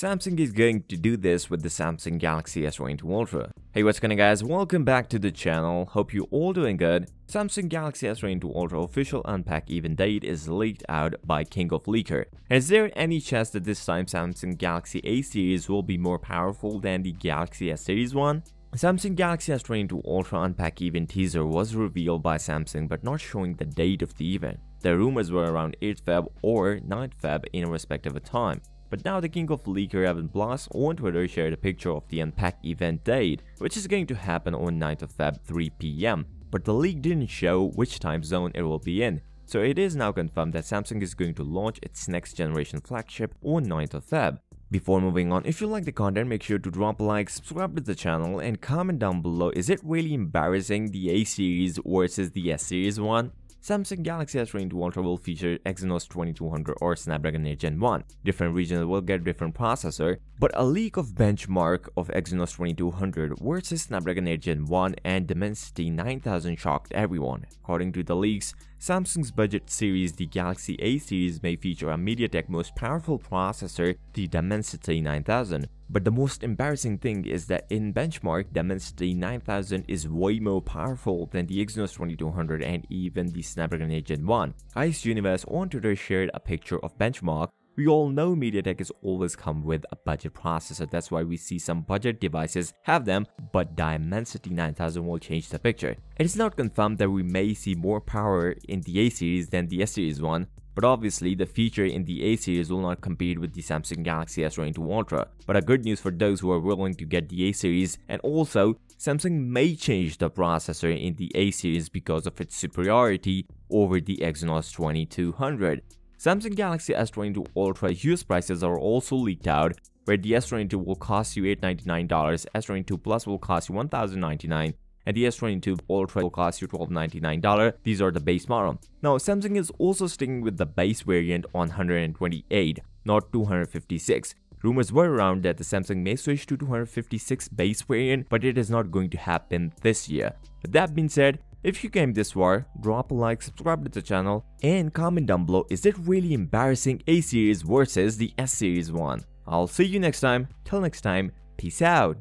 Samsung is going to do this with the Samsung Galaxy S22 Ultra. Hey what's going on guys, welcome back to the channel, hope you all doing good. Samsung Galaxy S22 Ultra official unpack event date is leaked out by King of Leaker. Is there any chance that this time Samsung Galaxy A series will be more powerful than the Galaxy S series one? Samsung Galaxy S22 Ultra Unpack event teaser was revealed by Samsung but not showing the date of the event. The rumors were around 8th Feb or 9th Feb in respective of time. But now the king of leaker Evan Blass on Twitter shared a picture of the Unpack event date, which is going to happen on 9th of Feb 3pm. But the leak didn't show which time zone it will be in, so it is now confirmed that Samsung is going to launch its next generation flagship on 9th of Feb. Before moving on, if you like the content, make sure to drop a like, subscribe to the channel, and comment down below is it really embarrassing the A series versus the S series one? Samsung Galaxy S22 Ultra will feature Exynos 2200 or Snapdragon 8 Gen 1. Different regions will get different processor, but a leak of benchmark of Exynos 2200 versus Snapdragon 8 Gen 1 and Dimensity 9000 shocked everyone. According to the leaks, Samsung's budget series, the Galaxy A series, may feature a MediaTek most powerful processor, the Dimensity 9000. But the most embarrassing thing is that in benchmark, Dimensity 9000 is way more powerful than the Exynos 2200 and even the Snapdragon 8 Gen 1. Ice Universe on Twitter shared a picture of benchmark we all know MediaTek has always come with a budget processor, that's why we see some budget devices have them, but Dimensity 9000 will change the picture. It is not confirmed that we may see more power in the A series than the S series one, but obviously the feature in the A series will not compete with the Samsung Galaxy S22 Ultra. But a good news for those who are willing to get the A series and also Samsung may change the processor in the A series because of its superiority over the Exynos 2200. Samsung Galaxy S22 Ultra US prices are also leaked out, where the S22 will cost you $899, S22 Plus will cost you 1099, and the S22 Ultra will cost you $1299. These are the base model. Now, Samsung is also sticking with the base variant on 128, not 256. Rumors were around that the Samsung may switch to 256 base variant, but it is not going to happen this year. With that being said, if you came this far, drop a like, subscribe to the channel, and comment down below is it really embarrassing A series versus the S series one. I'll see you next time, till next time, peace out.